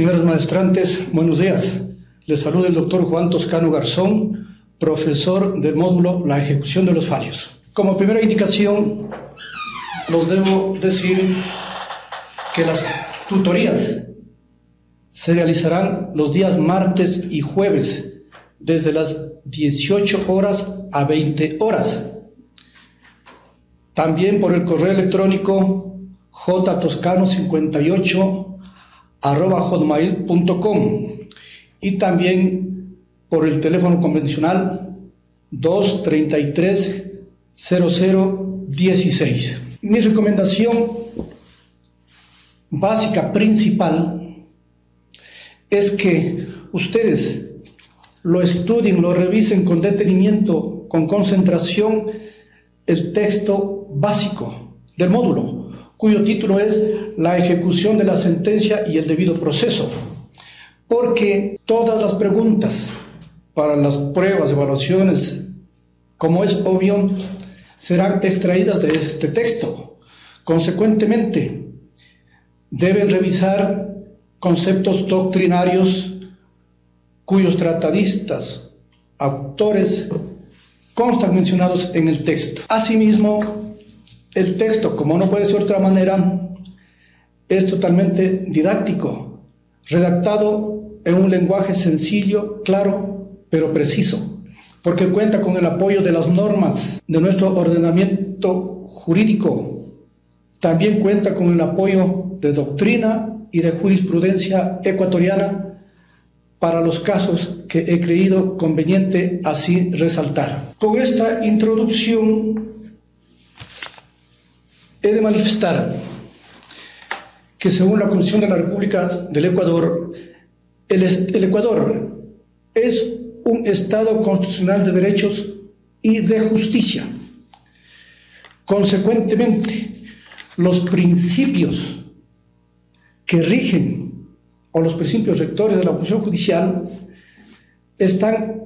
Señores maestrantes, buenos días. Les saluda el doctor Juan Toscano Garzón, profesor del módulo La ejecución de los fallos. Como primera indicación, los debo decir que las tutorías se realizarán los días martes y jueves desde las 18 horas a 20 horas. También por el correo electrónico jtoscano58 arroba hotmail.com y también por el teléfono convencional 233 0016. Mi recomendación básica principal es que ustedes lo estudien, lo revisen con detenimiento, con concentración, el texto básico del módulo, cuyo título es la ejecución de la sentencia y el debido proceso, porque todas las preguntas para las pruebas, evaluaciones, como es obvio, serán extraídas de este texto. Consecuentemente, deben revisar conceptos doctrinarios cuyos tratadistas, autores, constan mencionados en el texto. Asimismo, el texto, como no puede ser de otra manera, es totalmente didáctico, redactado en un lenguaje sencillo, claro, pero preciso, porque cuenta con el apoyo de las normas de nuestro ordenamiento jurídico. También cuenta con el apoyo de doctrina y de jurisprudencia ecuatoriana para los casos que he creído conveniente así resaltar. Con esta introducción he de manifestar que según la Constitución de la República del Ecuador, el, Ecuador es un Estado constitucional de derechos y de justicia. Consecuentemente, los principios que rigen o los principios rectores de la función judicial están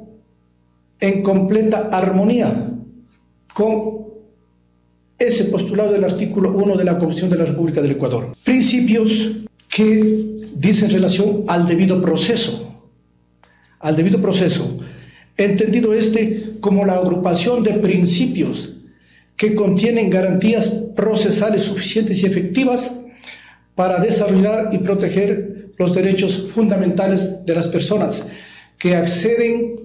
en completa armonía con ese postulado del artículo 1 de la Constitución de la República del Ecuador. Principios que dicen relación al debido proceso, al debido proceso, entendido este como la agrupación de principios que contienen garantías procesales suficientes y efectivas para desarrollar y proteger los derechos fundamentales de las personas que acceden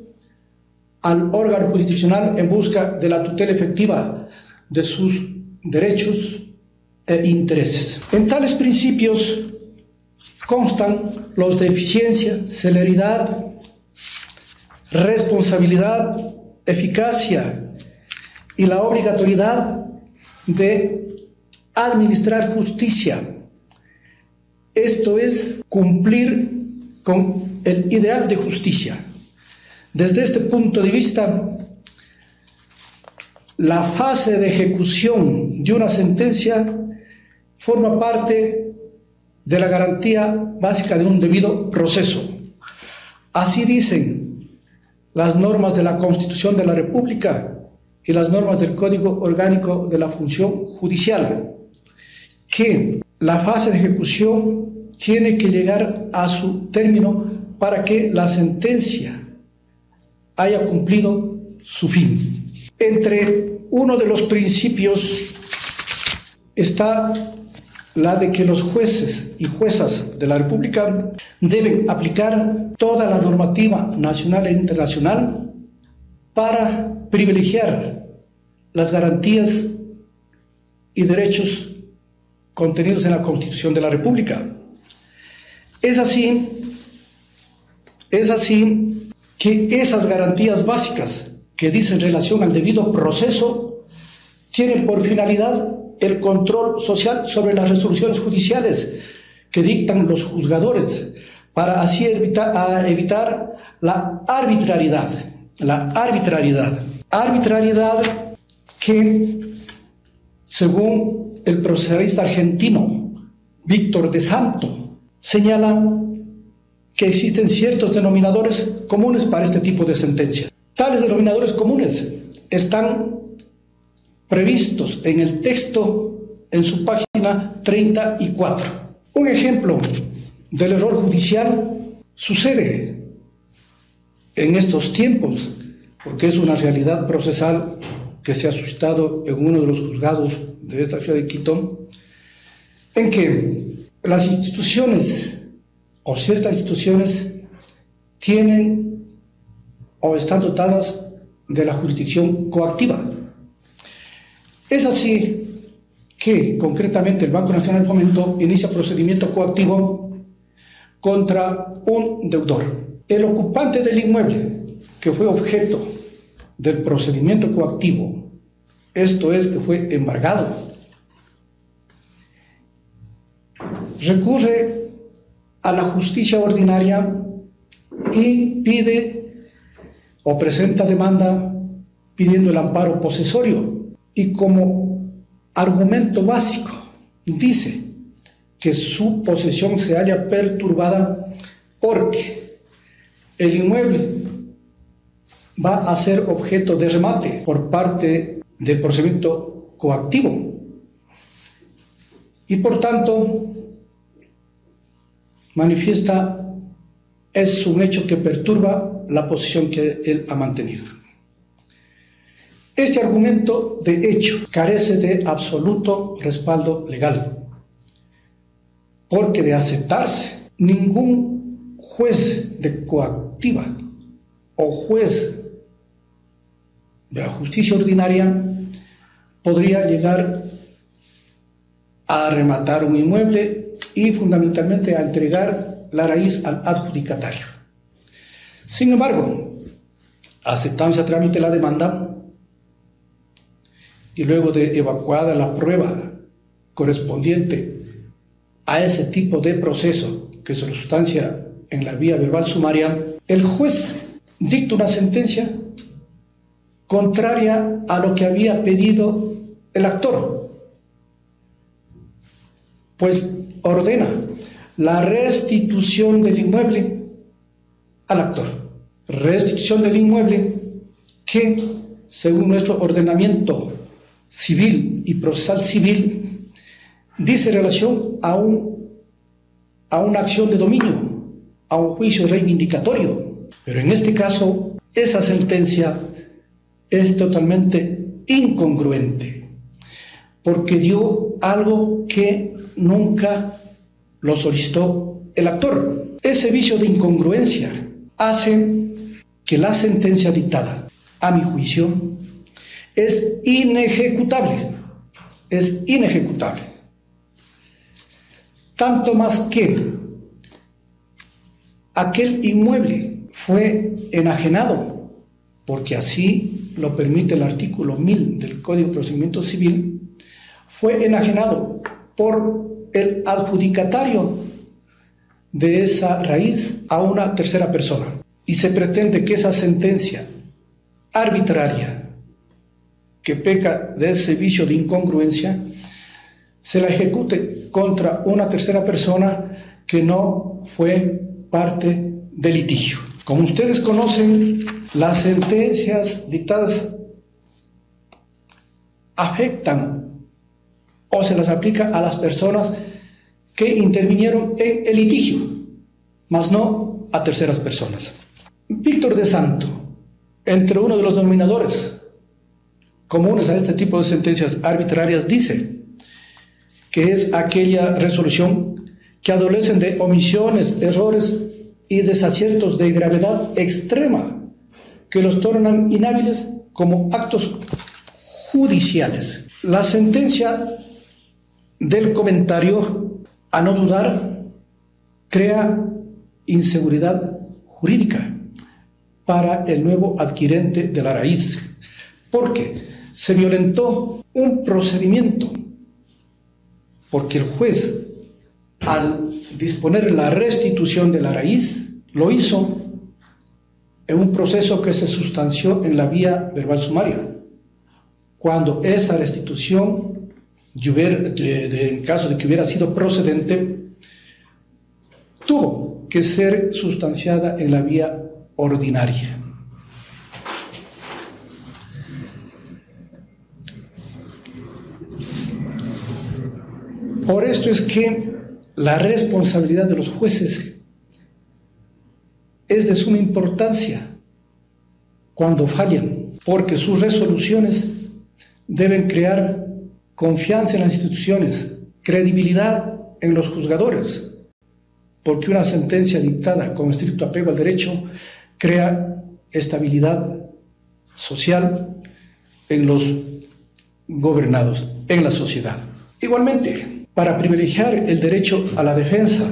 al órgano jurisdiccional en busca de la tutela efectiva de sus derechos e intereses. En tales principios constan los de eficiencia, celeridad, responsabilidad, eficacia y la obligatoriedad de administrar justicia. Esto es cumplir con el ideal de justicia. Desde este punto de vista, la fase de ejecución de una sentencia forma parte de la garantía básica de un debido proceso. Así dicen las normas de la Constitución de la República y las normas del Código Orgánico de la Función Judicial, que la fase de ejecución tiene que llegar a su término para que la sentencia haya cumplido su fin. Entre uno de los principios está la de que los jueces y juezas de la República deben aplicar toda la normativa nacional e internacional para privilegiar las garantías y derechos contenidos en la Constitución de la República. Es así, es así que esas garantías básicas que dice en relación al debido proceso tiene por finalidad el control social sobre las resoluciones judiciales que dictan los juzgadores para así evitar, la arbitrariedad, la arbitrariedad, arbitrariedad que según el procesista argentino Víctor de Santo señala que existen ciertos denominadores comunes para este tipo de sentencias. Tales denominadores comunes están previstos en el texto en su página 34. Un ejemplo del error judicial sucede en estos tiempos, porque es una realidad procesal que se ha suscitado en uno de los juzgados de esta ciudad de Quito, en que las instituciones o ciertas instituciones tienen o están dotadas de la jurisdicción coactiva. Es así que concretamente el Banco Nacional de Fomento inicia procedimiento coactivo contra un deudor. El ocupante del inmueble que fue objeto del procedimiento coactivo, esto es que fue embargado, recurre a la justicia ordinaria y pide o presenta demanda pidiendo el amparo posesorio. Y como argumento básico dice que su posesión se haya perturbada porque el inmueble va a ser objeto de remate por parte del procedimiento coactivo. Y por tanto manifiesta es un hecho que perturba la posición que él ha mantenido. Este argumento de hecho carece de absoluto respaldo legal, porque de aceptarse ningún juez de coactiva o juez de la justicia ordinaria podría llegar a rematar un inmueble y fundamentalmente a entregar la raíz al adjudicatario. Sin embargo, aceptándose a trámite la demanda y luego de evacuada la prueba correspondiente a ese tipo de proceso que se sustancia en la vía verbal sumaria, el juez dicta una sentencia contraria a lo que había pedido el actor, pues ordena la restitución del inmueble al actor. Restitución del inmueble que, según nuestro ordenamiento civil y procesal civil, dice relación a, un, a una acción de dominio, a un juicio reivindicatorio. Pero en este caso, esa sentencia es totalmente incongruente, porque dio algo que nunca lo solicitó el actor. Ese vicio de incongruencia hace que la sentencia dictada, a mi juicio, es inejecutable. Es inejecutable. Tanto más que aquel inmueble fue enajenado, porque así lo permite el artículo 1000 del Código de Procedimiento Civil, fue enajenado por el adjudicatario de esa raíz a una tercera persona. Y se pretende que esa sentencia arbitraria que peca de ese vicio de incongruencia se la ejecute contra una tercera persona que no fue parte del litigio. Como ustedes conocen, las sentencias dictadas afectan o se las aplica a las personas que intervinieron en el litigio, mas no a terceras personas. Víctor de Santo, entre uno de los denominadores comunes a este tipo de sentencias arbitrarias, dice que es aquella resolución que adolecen de omisiones, errores y desaciertos de gravedad extrema que los tornan inhábiles como actos judiciales. La sentencia del comentario, a no dudar, crea inseguridad jurídica para el nuevo adquirente de la raíz, porque se violentó un procedimiento, porque el juez, al disponer la restitución de la raíz, lo hizo en un proceso que se sustanció en la vía verbal sumaria. Cuando esa restitución, en caso de que hubiera sido procedente, tuvo que ser sustanciada en la vía ordinaria. Por esto es que la responsabilidad de los jueces es de suma importancia cuando fallan, porque sus resoluciones deben crear confianza en las instituciones, credibilidad en los juzgadores, porque una sentencia dictada con estricto apego al derecho crea estabilidad social en los gobernados, en la sociedad. Igualmente, para privilegiar el derecho a la defensa,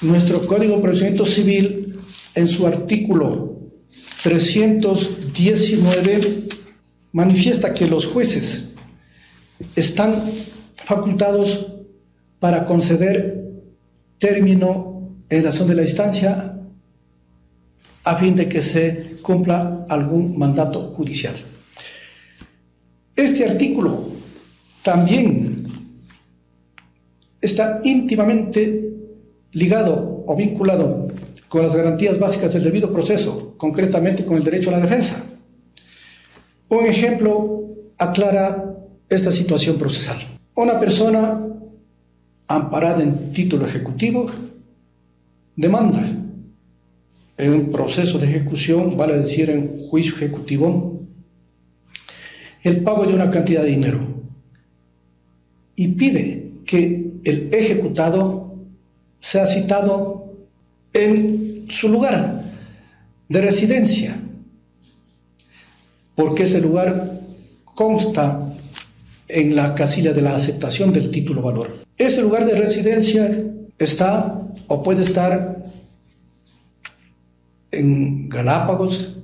nuestro Código de Procedimiento Civil, en su artículo 319, manifiesta que los jueces están facultados para conceder término en razón de la instancia a fin de que se cumpla algún mandato judicial. Este artículo también está íntimamente ligado o vinculado con las garantías básicas del debido proceso, concretamente con el derecho a la defensa. Un ejemplo aclara esta situación procesal. Una persona amparada en título ejecutivo demanda en un proceso de ejecución, vale decir en juicio ejecutivo, el pago de una cantidad de dinero y pide que el ejecutado sea citado en su lugar de residencia, porque ese lugar consta en la casilla de la aceptación del título valor. Ese lugar de residencia está o puede estar en Galápagos,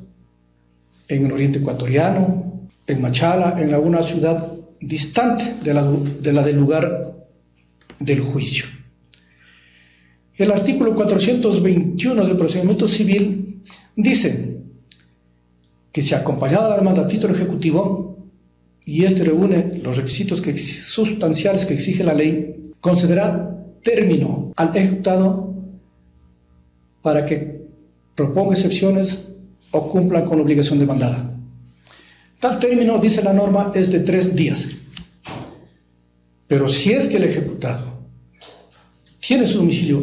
en el oriente ecuatoriano, en Machala, en alguna ciudad distante de la, de del lugar del juicio. El artículo 421 del procedimiento civil dice que si acompañada la demanda a título ejecutivo y este reúne los requisitos que, sustanciales que exige la ley, concederá término al ejecutado para que proponga excepciones o cumplan con la obligación demandada. Tal término, dice la norma, es de tres días. Pero si es que el ejecutado tiene su domicilio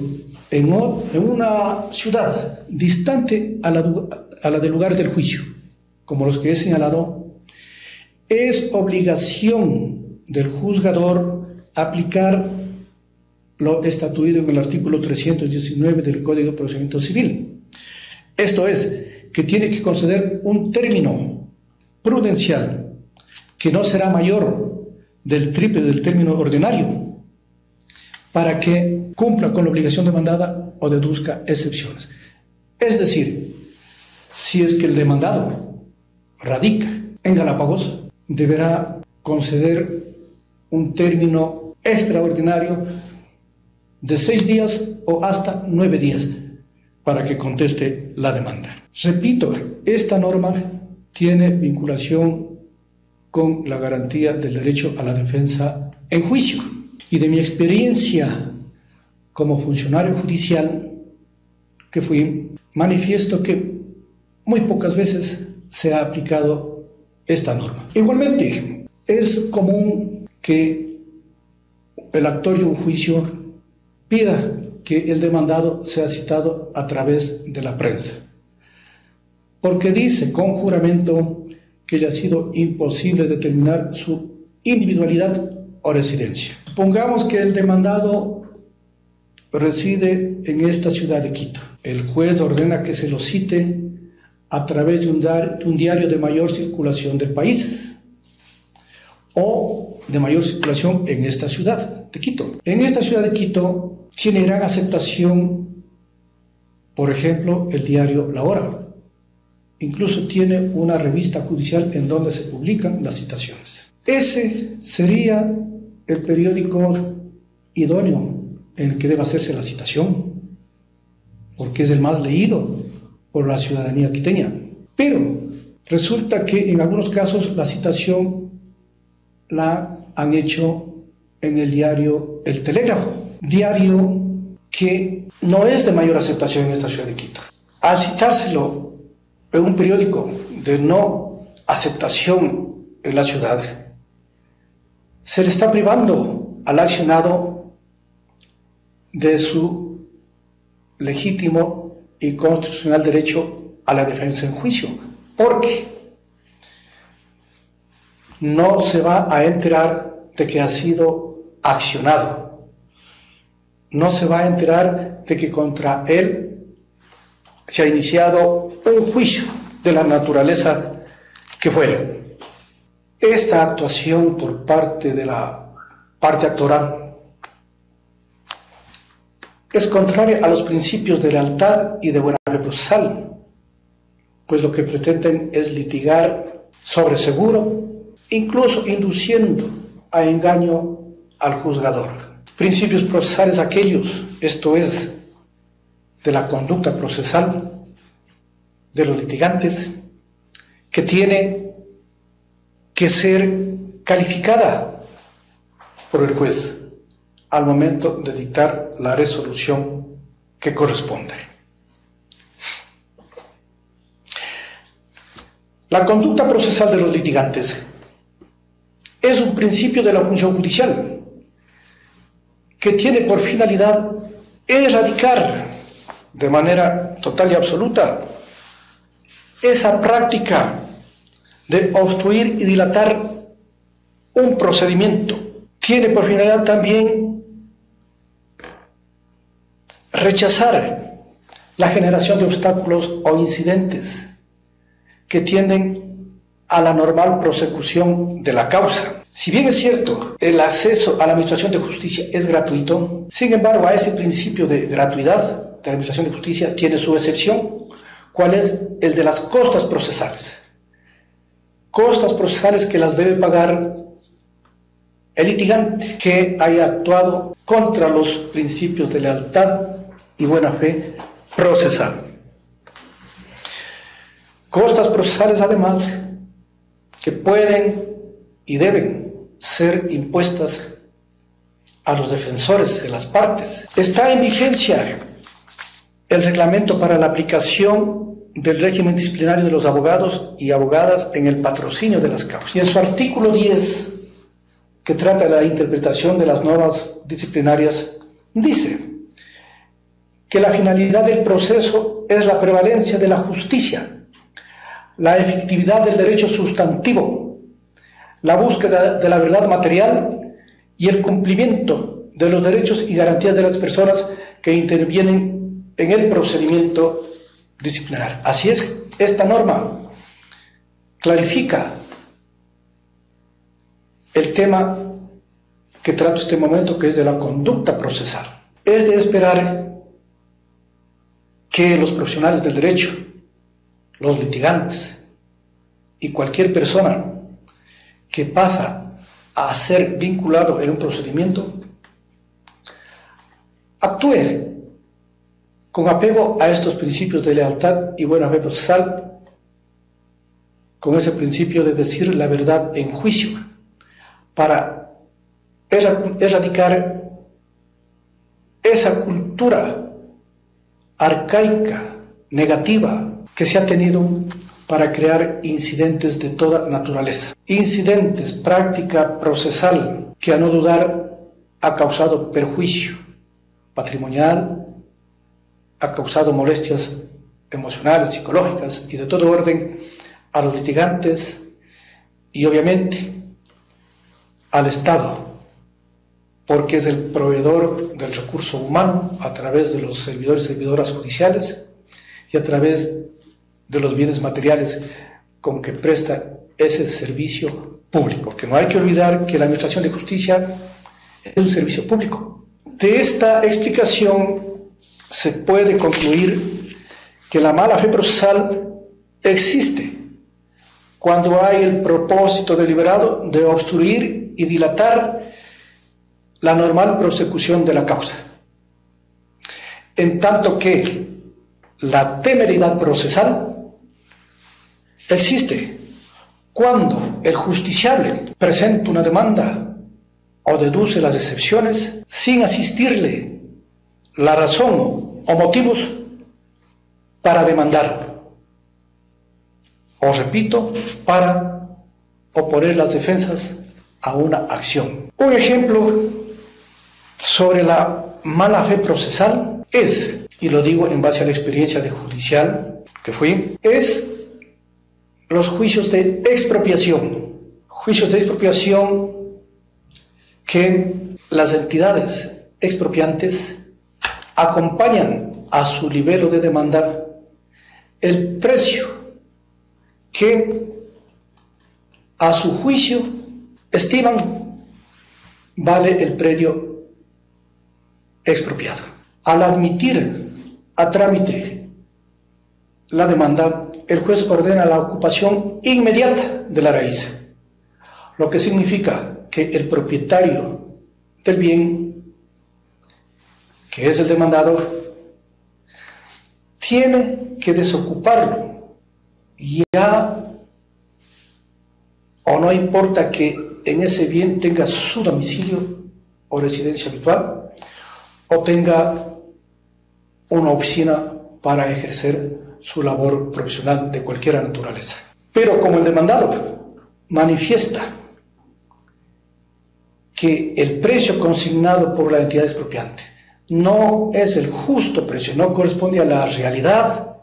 en, una ciudad distante a la del lugar del juicio, como los que he señalado, es obligación del juzgador aplicar lo estatuido en el artículo 319 del Código de Procedimiento Civil. Esto es, que tiene que conceder un término prudencial que no será mayor del triple del término ordinario para que cumpla con la obligación demandada o deduzca excepciones. Es decir, si es que el demandado radica en Galápagos, deberá conceder un término extraordinario de seis días o hasta nueve días para que conteste la demanda. Repito, esta norma tiene vinculación con la garantía del derecho a la defensa en juicio. Y de mi experiencia como funcionario judicial que fui, manifiesto que muy pocas veces se ha aplicado esta norma. Igualmente, es común que el actor de un juicio pida que el demandado sea citado a través de la prensa, porque dice con juramento que le ha sido imposible determinar su individualidad o residencia. Supongamos que el demandado reside en esta ciudad de Quito. El juez ordena que se lo cite a través de un, diario de mayor circulación del país o de mayor circulación en esta ciudad de Quito. En esta ciudad de Quito tiene gran aceptación, por ejemplo, el diario La Hora. Incluso tiene una revista judicial en donde se publican las citaciones. Ese sería el periódico idóneo en el que debe hacerse la citación, porque es el más leído por la ciudadanía quiteña. Pero resulta que en algunos casos la citación la han hecho en el diario El Telégrafo, diario que no es de mayor aceptación en esta ciudad de Quito. Al citárselo en un periódico de no aceptación en la ciudad, se le está privando al accionado de su legítimo y constitucional derecho a la defensa en juicio, porque no se va a enterar de que ha sido accionado, no se va a enterar de que contra él se ha iniciado un juicio de la naturaleza que fuera. Esta actuación por parte de la parte actoral es contraria a los principios de lealtad y de buena procesal, pues lo que pretenden es litigar sobre seguro, incluso induciendo a engaño al juzgador. Principios procesales aquellos, esto es, de la conducta procesal de los litigantes, que tiene que ser calificada por el juez al momento de dictar la resolución que corresponde. La conducta procesal de los litigantes es un principio de la función judicial que tiene por finalidad erradicar de manera total y absoluta esa práctica de obstruir y dilatar un procedimiento. Tiene por finalidad también rechazar la generación de obstáculos o incidentes que tienden a la normal prosecución de la causa. Si bien es cierto, el acceso a la Administración de Justicia es gratuito, sin embargo, a ese principio de gratuidad de la Administración de Justicia tiene su excepción, cuál es el de las costas procesales costas procesales que las debe pagar el litigante que haya actuado contra los principios de lealtad y buena fe procesal. Costas procesales además que pueden y deben ser impuestas a los defensores de las partes. Está en vigencia el reglamento para la aplicación del régimen disciplinario de los abogados y abogadas en el patrocinio de las causas. Y en su artículo 10, que trata de la interpretación de las normas disciplinarias, dice que la finalidad del proceso es la prevalencia de la justicia, la efectividad del derecho sustantivo, la búsqueda de la verdad material y el cumplimiento de los derechos y garantías de las personas que intervienen en el procedimiento disciplinar. Así es, esta norma clarifica el tema que trato este momento, que es de la conducta procesal. Es de esperar que los profesionales del derecho, los litigantes y cualquier persona que pasa a ser vinculado en un procedimiento actúe con apego a estos principios de lealtad y buena fe procesal, con ese principio de decir la verdad en juicio, para erradicar esa cultura arcaica, negativa, que se ha tenido para crear incidentes de toda naturaleza. Incidentes, práctica procesal, que a no dudar ha causado perjuicio patrimonial, ha causado molestias emocionales, psicológicas y de todo orden a los litigantes y obviamente al Estado, porque es el proveedor del recurso humano a través de los servidores y servidoras judiciales y a través de los bienes materiales con que presta ese servicio público. Que no hay que olvidar que la Administración de Justicia es un servicio público. De esta explicación se puede concluir que la mala fe procesal existe cuando hay el propósito deliberado de obstruir y dilatar la normal prosecución de la causa. En tanto que la temeridad procesal existe cuando el justiciable presenta una demanda o deduce las excepciones sin asistirle la razón o motivos para demandar. Os repito, para oponer las defensas a una acción. Un ejemplo sobre la mala fe procesal es, y lo digo en base a la experiencia de judicial que fui, es los juicios de expropiación. Juicios de expropiación que las entidades expropiantes acompañan a su libelo de demanda el precio que a su juicio estiman vale el predio expropiado. Al admitir a trámite la demanda, el juez ordena la ocupación inmediata de la raíz, lo que significa que el propietario del bien, que es el demandador, tiene que desocuparlo ya o no importa que en ese bien tenga su domicilio o residencia habitual o tenga una oficina para ejercer su labor profesional de cualquier naturaleza. Pero como el demandado manifiesta que el precio consignado por la entidad expropiante no es el justo precio, no corresponde a la realidad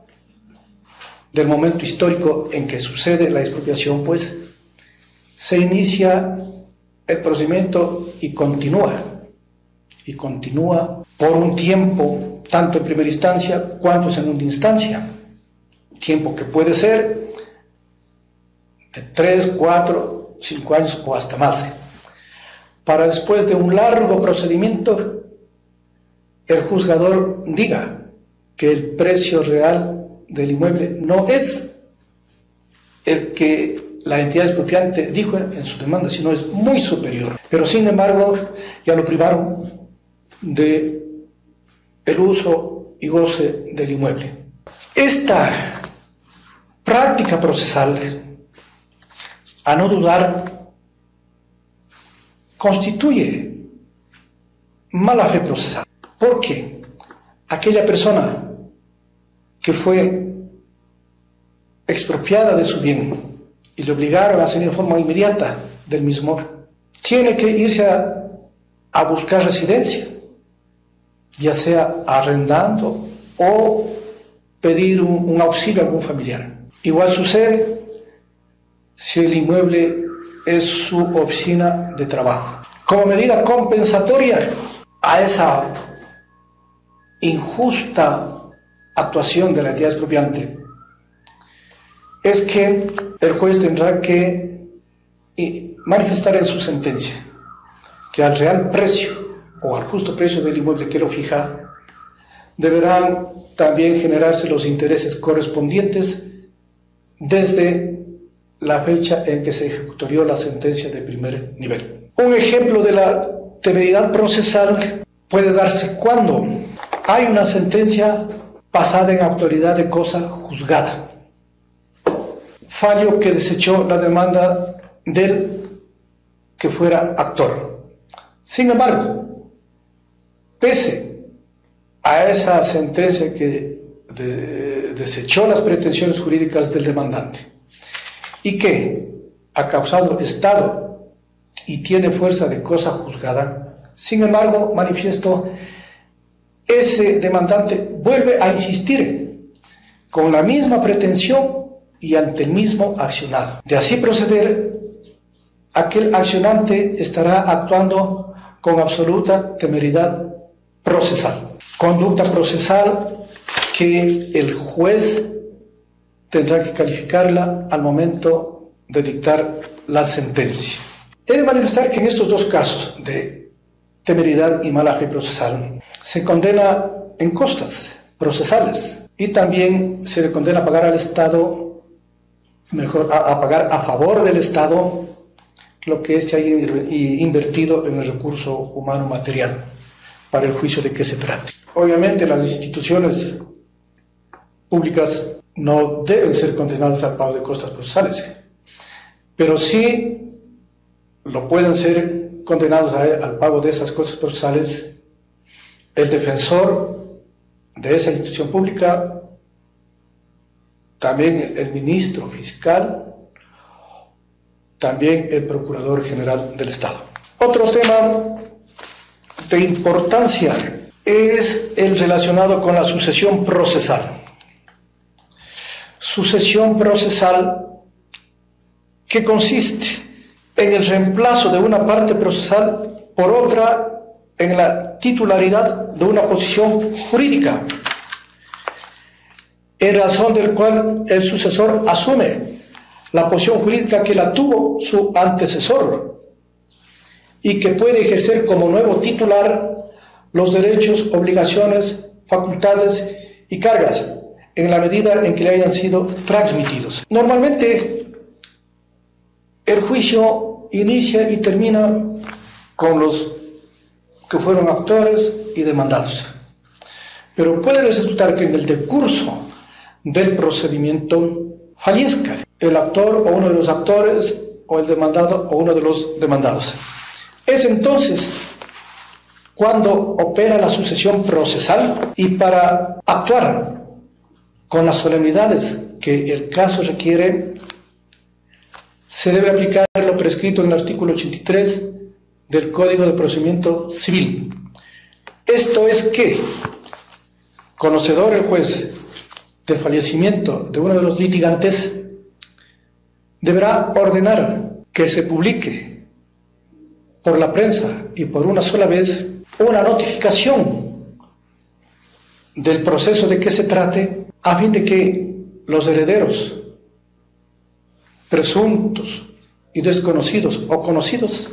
del momento histórico en que sucede la expropiación, pues se inicia el procedimiento y continúa, y continúa por un tiempo, tanto en primera instancia cuanto en segunda instancia, tiempo que puede ser de tres, cuatro, cinco años o hasta más, para después de un largo procedimiento, el juzgador diga que el precio real del inmueble no es el que la entidad expropiante dijo en su demanda, sino es muy superior. Pero sin embargo, ya lo privaron de el uso y goce del inmueble. Esta práctica procesal, a no dudar, constituye mala fe procesal. Porque aquella persona que fue expropiada de su bien y le obligaron a salir de forma inmediata del mismo, tiene que irse a, buscar residencia, ya sea arrendando o pedir un, auxilio a algún familiar. Igual sucede si el inmueble es su oficina de trabajo. Como medida compensatoria a esa injusta actuación de la entidad expropiante, es que el juez tendrá que manifestar en su sentencia que al real precio o al justo precio del inmueble que lo fija, deberán también generarse los intereses correspondientes desde la fecha en que se ejecutó la sentencia de primer nivel. Un ejemplo de la temeridad procesal puede darse cuando hay una sentencia pasada en autoridad de cosa juzgada fallo que desechó la demanda del que fuera actor. Sin embargo, pese a esa sentencia que desechó las pretensiones jurídicas del demandante y que ha causado estado y tiene fuerza de cosa juzgada, sin embargo, manifiesto, ese demandante vuelve a insistir con la misma pretensión y ante el mismo accionado. De así proceder, aquel accionante estará actuando con absoluta temeridad procesal. Conducta procesal que el juez tendrá que calificarla al momento de dictar la sentencia. He de manifestar que en estos dos casos de temeridad y malaje procesal se condena en costas procesales y también se le condena a pagar al Estado mejor a, pagar a favor del Estado lo que éste haya invertido en el recurso humano material para el juicio de qué se trate. Obviamente las instituciones públicas no deben ser condenadas al pago de costas procesales, pero sí lo pueden ser condenados al pago de esas costas procesales el defensor de esa institución pública también el ministro fiscal, también el procurador general del Estado. Otro tema de importancia es el relacionado con la sucesión procesal. Sucesión procesal que consiste en el reemplazo de una parte procesal por otra en la titularidad de una posición jurídica, en razón del cual el sucesor asume la posición jurídica que la tuvo su antecesor y que puede ejercer como nuevo titular los derechos, obligaciones, facultades y cargas en la medida en que le hayan sido transmitidos. Normalmente el juicio inicia y termina con los que fueron actores y demandados. Pero puede resultar que en el decurso del procedimiento fallezca el actor o uno de los actores o el demandado o uno de los demandados. Es entonces cuando opera la sucesión procesal y para actuar con las solemnidades que el caso requiere, se debe aplicar lo prescrito en el artículo 83 del Código de Procedimiento Civil. Esto es que, conocedor el juez del fallecimiento de uno de los litigantes, deberá ordenar que se publique por la prensa y por una sola vez una notificación del proceso de que se trate a fin de que los herederos presuntos y desconocidos o conocidos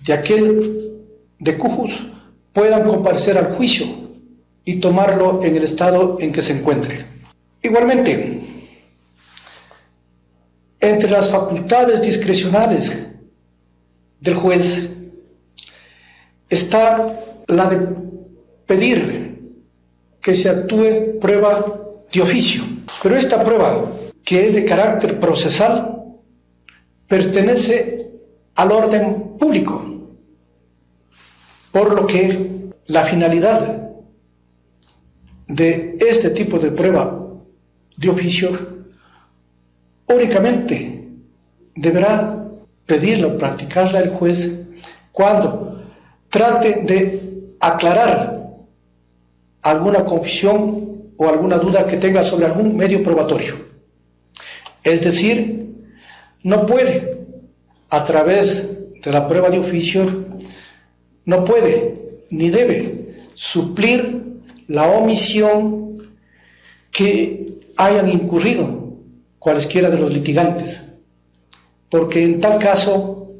de aquel de Cujus puedan comparecer al juicio y tomarlo en el estado en que se encuentre. Igualmente, entre las facultades discrecionales del juez está la de pedir que se actúe prueba de oficio. Pero esta prueba, que es de carácter procesal, pertenece al orden público por lo que la finalidad de este tipo de prueba de oficio únicamente deberá pedirla o practicarla el juez cuando trate de aclarar alguna confusión o alguna duda que tenga sobre algún medio probatorio. Es decir, no puede, a través de la prueba de oficio, no puede ni debe suplir la omisión que hayan incurrido cualesquiera de los litigantes, porque en tal caso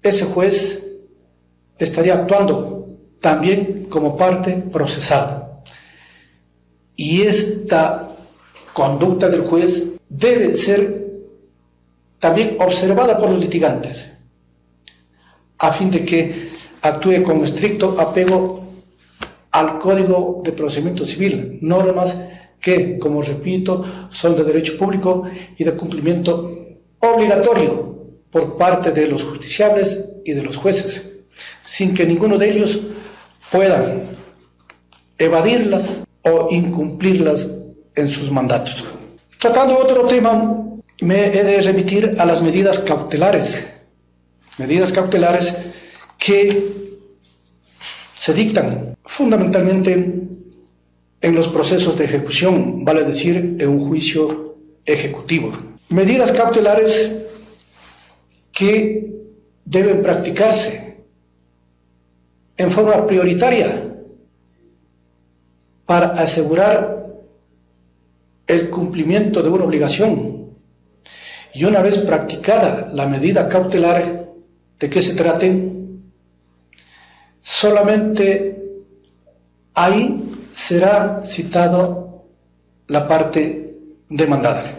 ese juez estaría actuando también como parte procesal. Y esta conducta del juez debe ser también observada por los litigantes, a fin de que actúe con estricto apego al Código de Procedimiento Civil, normas que, como repito, son de derecho público y de cumplimiento obligatorio por parte de los justiciables y de los jueces, sin que ninguno de ellos pueda evadirlas o incumplirlas en sus mandatos. Tratando otro tema, me he de remitir a las medidas cautelares, medidas cautelares que se dictan fundamentalmente en los procesos de ejecución, vale decir, en un juicio ejecutivo. Medidas cautelares que deben practicarse en forma prioritaria para asegurar el cumplimiento de una obligación. Y una vez practicada la medida cautelar de que se trate, solamente ahí será citado la parte demandada.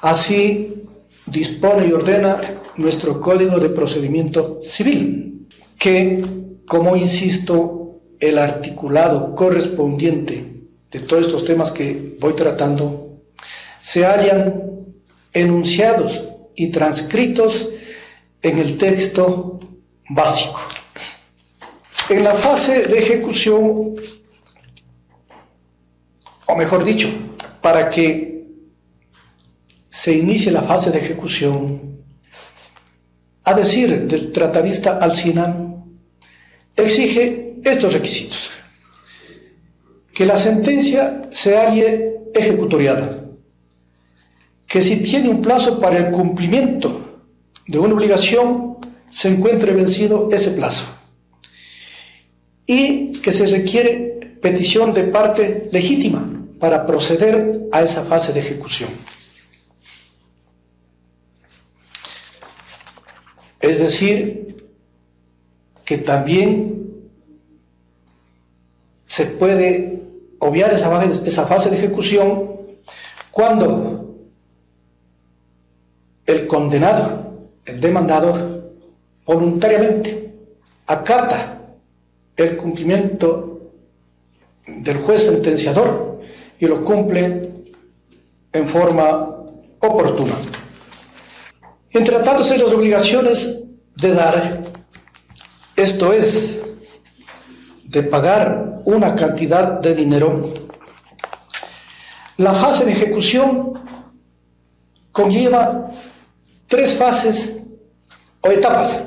Así dispone y ordena nuestro Código de Procedimiento Civil, que, como insisto, el articulado correspondiente de todos estos temas que voy tratando, se hallan enunciados y transcritos en el texto básico. En la fase de ejecución, o mejor dicho, para que se inicie la fase de ejecución, a decir del tratadista Alcina, exige estos requisitos. que la sentencia se halle ejecutoriada, que si tiene un plazo para el cumplimiento de una obligación, se encuentre vencido ese plazo y que se requiere petición de parte legítima para proceder a esa fase de ejecución. Es decir, que también se puede obviar esa fase, de ejecución cuando el condenado, el demandador, voluntariamente acata el cumplimiento del juez sentenciador y lo cumple en forma oportuna. En tratándose de las obligaciones de dar, esto es, de pagar una cantidad de dinero, la fase de ejecución conlleva tres fases o etapas.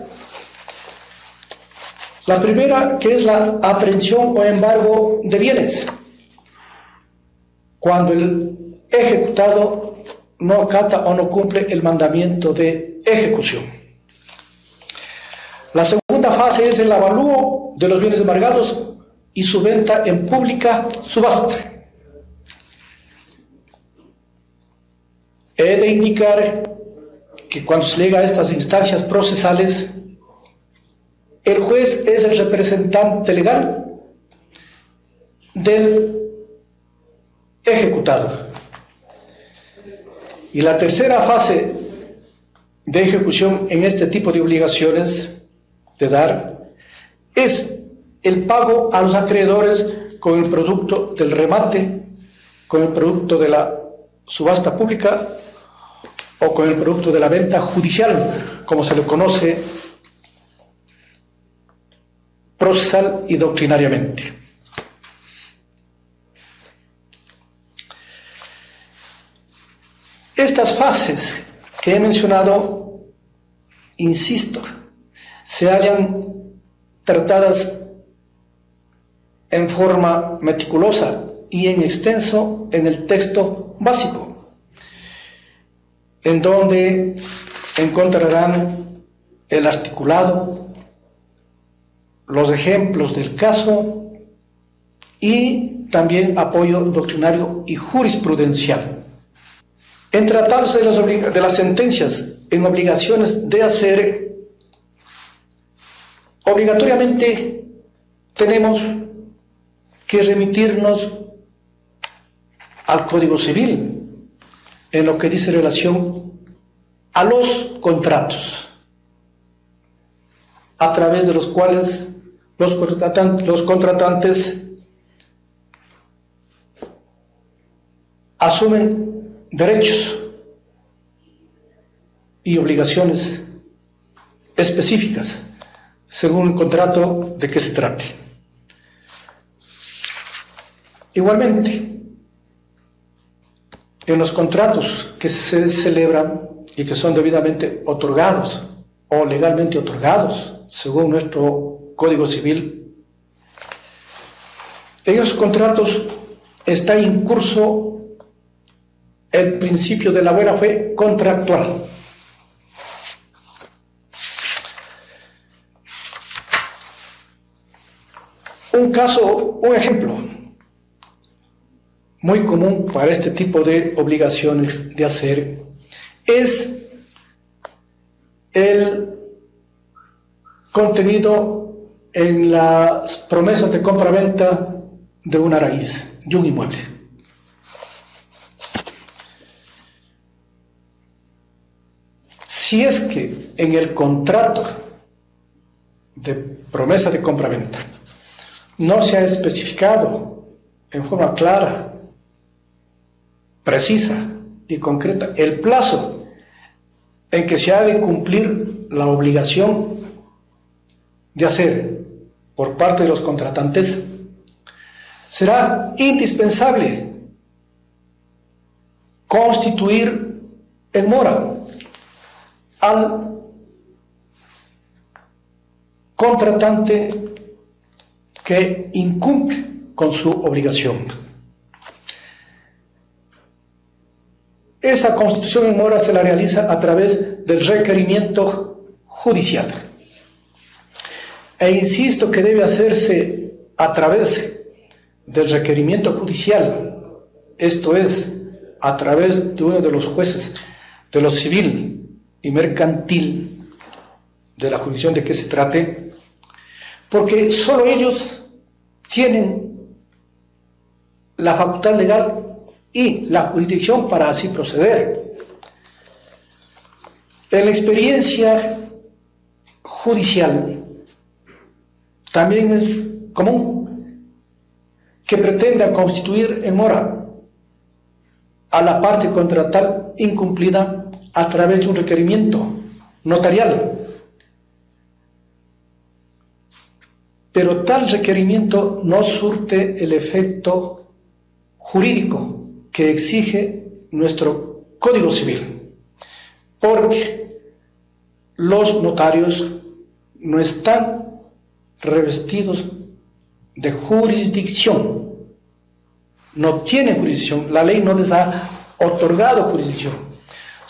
La primera, que es la aprehensión o embargo de bienes, cuando el ejecutado no acata o no cumple el mandamiento de ejecución. La segunda fase es el avalúo de los bienes embargados y su venta en pública subasta. He de indicar que cuando se llega a estas instancias procesales, el juez es el representante legal del ejecutado. Y la tercera fase de ejecución en este tipo de obligaciones de dar es el pago a los acreedores con el producto del remate, con el producto de la subasta pública o con el producto de la venta judicial, como se le conoce procesal y doctrinariamente. Estas fases que he mencionado, insisto, se hallan tratadas en forma meticulosa y en extenso en el texto básico, en donde encontrarán el articulado, los ejemplos del caso y también apoyo doctrinario y jurisprudencial. En tratarse de las, de las sentencias en obligaciones de hacer, obligatoriamente tenemos que remitirnos al Código Civil en lo que dice relación a los contratos, a través de los cuales los contratantes, los contratantes asumen derechos y obligaciones específicas según el contrato de que se trate. Igualmente, en los contratos que se celebran y que son debidamente otorgados o legalmente otorgados según nuestro Código Civil, en esos contratos está en curso el principio de la buena fe contractual. Un caso, un ejemplo muy común para este tipo de obligaciones de hacer es el contenido en las promesas de compra-venta de una raíz, de un inmueble. Si es que en el contrato de promesa de compra-venta no se ha especificado en forma clara, precisa y concreta el plazo en que se ha de cumplir la obligación de hacer por parte de los contratantes, será indispensable constituir en mora al contratante que incumple con su obligación. Esa constitución en mora se la realiza a través del requerimiento judicial. E insisto que debe hacerse a través del requerimiento judicial, esto es, a través de uno de los jueces de lo civil y mercantil de la jurisdicción de que se trate, porque solo ellos tienen la facultad legal y la jurisdicción para así proceder. En la experiencia judicial también es común que pretenda constituir en mora a la parte contratal incumplida a través de un requerimiento notarial. Pero tal requerimiento no surte el efecto jurídico que exige nuestro Código Civil, porque los notarios no están revestidos de jurisdicción, no tienen jurisdicción, la ley no les ha otorgado jurisdicción.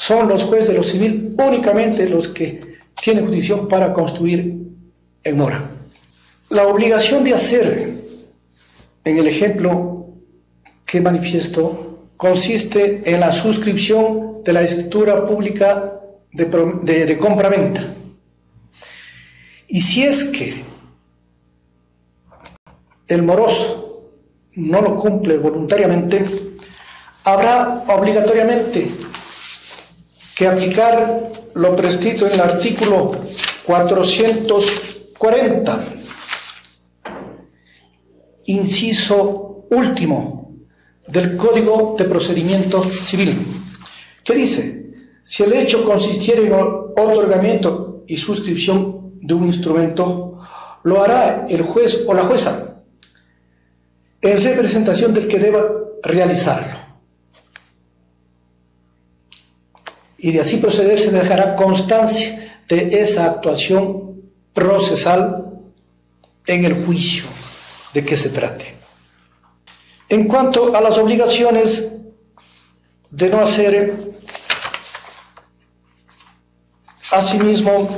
Son los jueces de lo civil únicamente los que tienen jurisdicción para construir en mora. La obligación de hacer, en el ejemplo que manifiesto, consiste en la suscripción de la escritura pública de, de, compra-venta. Y si es que el moroso no lo cumple voluntariamente, habrá obligatoriamente que aplicar lo prescrito en el artículo 440, inciso último del Código de Procedimiento Civil, que dice, si el hecho consistiera en otorgamiento y suscripción de un instrumento, lo hará el juez o la jueza en representación del que deba realizarlo. Y de así proceder se dejará constancia de esa actuación procesal en el juicio de que se trate. En cuanto a las obligaciones de no hacer, asimismo,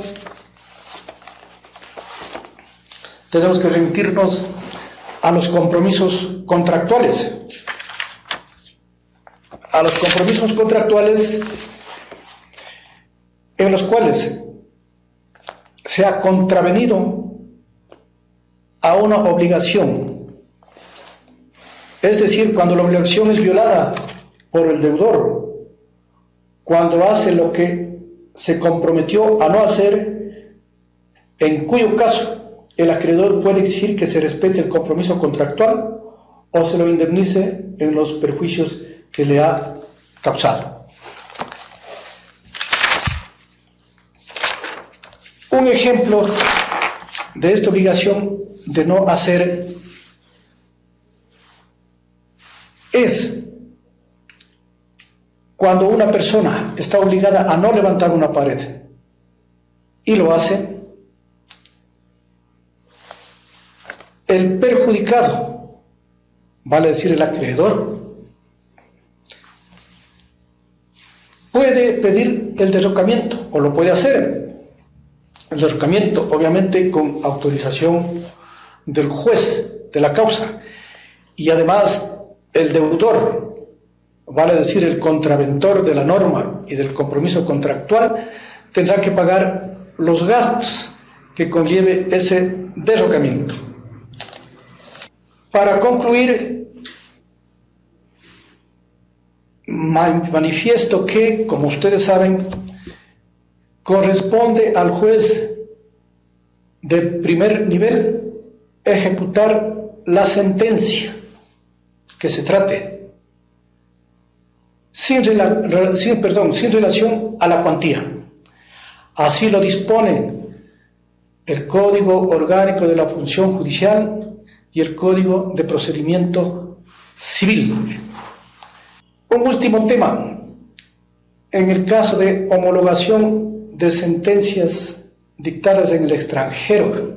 tenemos que remitirnos a los compromisos contractuales. A los compromisos contractuales en los cuales se ha contravenido a una obligación es decir, cuando la obligación es violada por el deudor, cuando hace lo que se comprometió a no hacer, en cuyo caso el acreedor puede exigir que se respete el compromiso contractual o se lo indemnice en los perjuicios que le ha causado. Un ejemplo de esta obligación de no hacer es cuando una persona está obligada a no levantar una pared y lo hace, el perjudicado, vale decir el acreedor, puede pedir el derrocamiento o lo puede hacer. El derrocamiento, obviamente, con autorización del juez de la causa. Y además el deudor, vale decir el contraventor de la norma y del compromiso contractual, tendrá que pagar los gastos que conlleve ese derrocamiento. Para concluir, manifiesto que, como ustedes saben, corresponde al juez de primer nivel ejecutar la sentencia que se trate, sin, perdón, sin relación a la cuantía. Así lo disponen el Código Orgánico de la Función Judicial y el Código de Procedimiento Civil. Un último tema. En el caso de homologación de sentencias dictadas en el extranjero,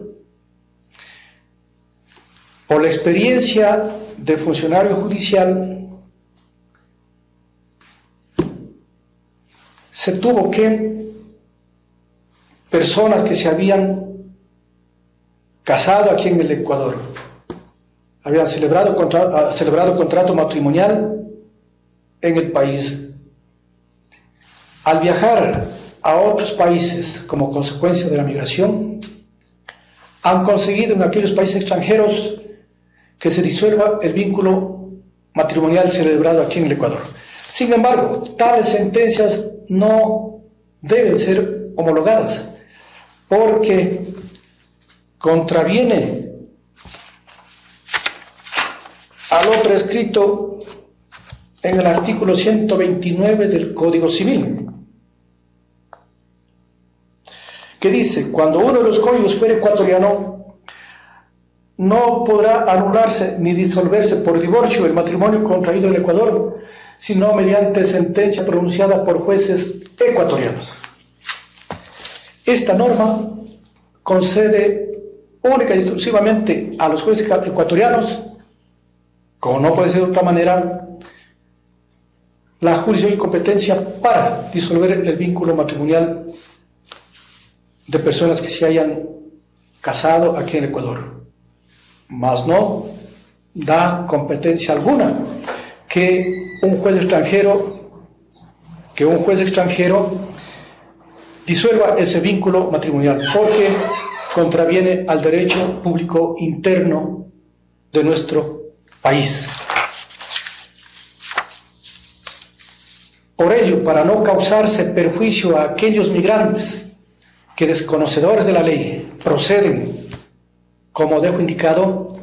por la experiencia de funcionario judicial, se tuvo que personas que se habían casado aquí en el Ecuador, habían celebrado, ah, celebrado contrato matrimonial en el país. Al viajar a otros países como consecuencia de la migración, han conseguido en aquellos países extranjeros que se disuelva el vínculo matrimonial celebrado aquí en el Ecuador. Sin embargo, tales sentencias no deben ser homologadas porque contraviene a lo prescrito en el artículo 129 del Código Civil, que dice, cuando uno de los códigos fuere ecuatoriano, no podrá anularse ni disolverse por divorcio el matrimonio contraído en Ecuador, sino mediante sentencia pronunciada por jueces ecuatorianos. Esta norma concede única y exclusivamente a los jueces ecuatorianos, como no puede ser de otra manera, la jurisdicción y competencia para disolver el vínculo matrimonial de personas que se hayan casado aquí en Ecuador. Mas no da competencia alguna que un juez extranjero que un juez extranjero disuelva ese vínculo matrimonial, porque contraviene al derecho público interno de nuestro país. Por ello, para no causarse perjuicio a aquellos migrantes que desconocedores de la ley proceden como dejo indicado,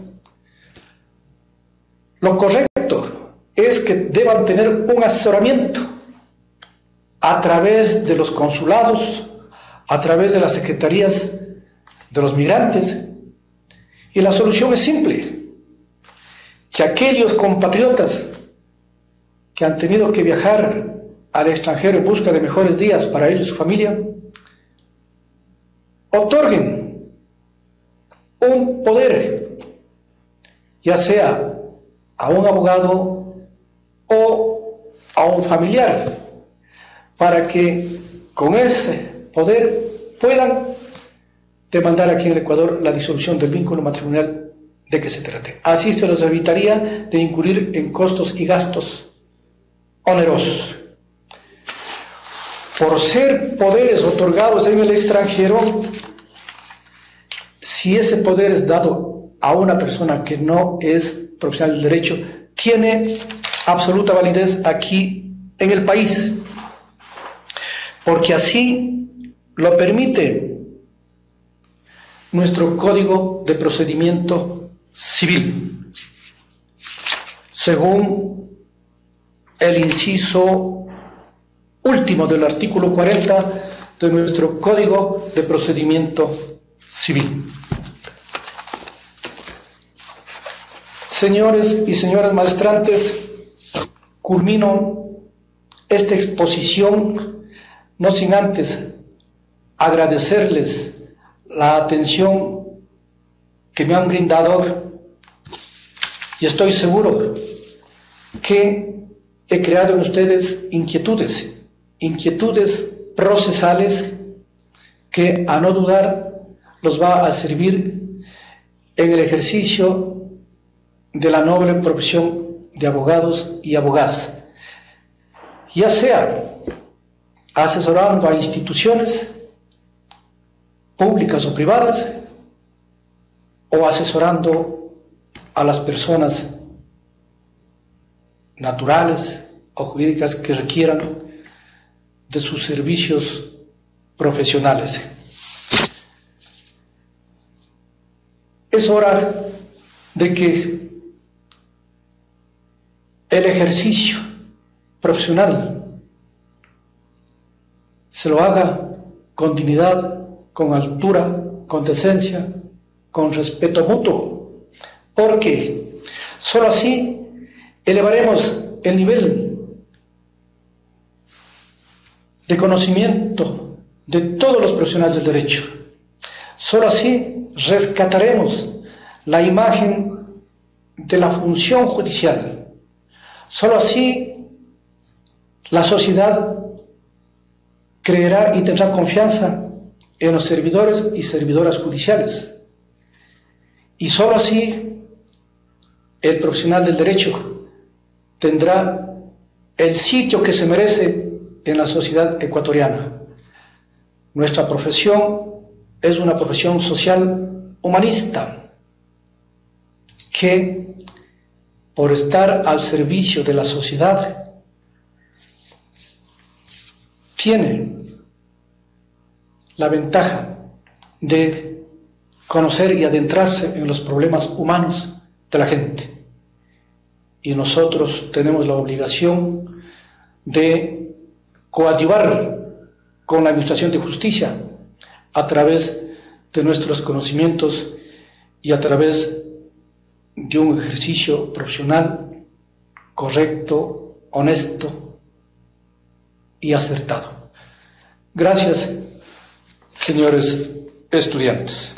lo correcto es que deban tener un asesoramiento a través de los consulados, a través de las secretarías de los migrantes. Y la solución es simple, que aquellos compatriotas que han tenido que viajar al extranjero en busca de mejores días para ellos y su familia, otorguen un poder, ya sea a un abogado o a un familiar, para que con ese poder puedan demandar aquí en el Ecuador la disolución del vínculo matrimonial de que se trate. Así se los evitaría de incurrir en costos y gastos onerosos. Por ser poderes otorgados en el extranjero, si ese poder es dado a una persona que no es profesional del derecho, tiene absoluta validez aquí en el país. Porque así lo permite nuestro Código de Procedimiento Civil, según el inciso último del artículo 40 de nuestro Código de Procedimiento Civil. Señores y señoras maestrantes, culmino esta exposición no sin antes agradecerles la atención que me han brindado y estoy seguro que he creado en ustedes inquietudes, inquietudes procesales que a no dudar los va a servir en el ejercicio de la noble profesión de abogados y abogadas, ya sea asesorando a instituciones públicas o privadas o asesorando a las personas naturales o jurídicas que requieran de sus servicios profesionales. Es hora de que el ejercicio profesional se lo haga con dignidad, con altura, con decencia, con respeto mutuo, porque sólo así elevaremos el nivel de conocimiento de todos los profesionales del derecho. Sólo así rescataremos la imagen de la función judicial. Solo así la sociedad creerá y tendrá confianza en los servidores y servidoras judiciales. Y solo así el profesional del derecho tendrá el sitio que se merece en la sociedad ecuatoriana. Nuestra profesión es una profesión social humanista que por estar al servicio de la sociedad tiene la ventaja de conocer y adentrarse en los problemas humanos de la gente. Y nosotros tenemos la obligación de coadyuvar con la Administración de Justicia a través de nuestros conocimientos y a través de un ejercicio profesional correcto, honesto y acertado. Gracias, señores estudiantes.